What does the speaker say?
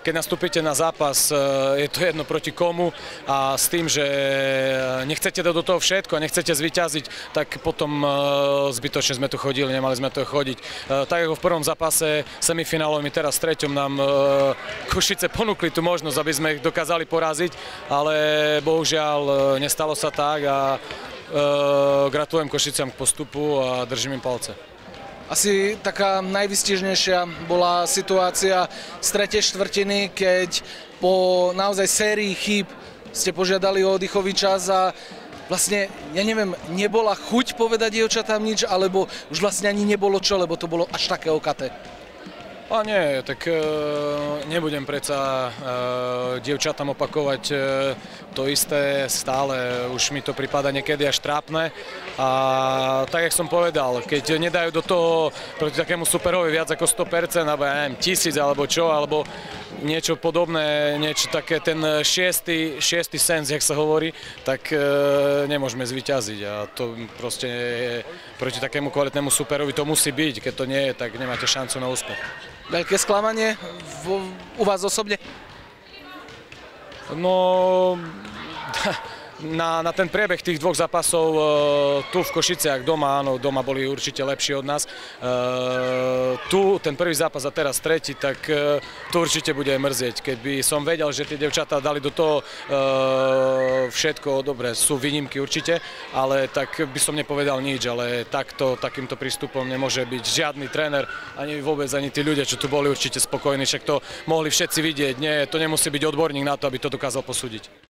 Keď nastúpite na zápas, e, je to jedno proti komu a s tým, že nechcete dať do toho všetko a nechcete zvyťaziť, tak potom e, zbytočne sme tu chodili, nemali sme tu chodiť. E, tak ako v prvom zápase semifinálovým i teraz treťom nám Košice ponúkli tú možnosť, aby sme ich dokázali poraziť, ale bohužiaľ nestalo sa tak a gratulujem Košicam k postupu a držím im palce. Asi taká najvystižnejšia bola situácia z tretej štvrtiny, keď po naozaj sérii chýb ste požiadali o oddychový čas a vlastne, ja neviem, nebola chuť povedať dievčatám nič, alebo už vlastne ani nebolo čo, lebo to bolo až také okaté. A nie, tak e, nebudem predsa e, dievčatám opakovať e, to isté. Stále, už mi to prípada niekedy až trápne. A tak, jak som povedal, keď nedajú do toho proti takému superovi viac ako 100%, alebo ja neviem, tisíc alebo čo, alebo niečo podobné, niečo také, ten šiestý, šiestý sens, jak sa hovorí, tak e, nemôžeme zvyťaziť a to proste je, proti takému kvalitnému superovi to musí byť, keď to nie je, tak nemáte šancu na úspech. Veľké sklamanie v, u vás osobne? No, na, na ten priebeh tých dvoch zápasov e, tu v Košiciach doma, áno, doma boli určite lepší od nás. E, tu ten prvý zápas a teraz tretí, tak e, to určite bude mrzieť. Keby som vedel, že tie devčatá dali do toho e, všetko, dobre, sú výnimky určite, ale tak by som nepovedal nič, ale takto, takýmto prístupom nemôže byť žiadny tréner, ani vôbec, ani tí ľudia, čo tu boli určite spokojní, však to mohli všetci vidieť. Nie, to nemusí byť odborník na to, aby to dokázal posúdiť.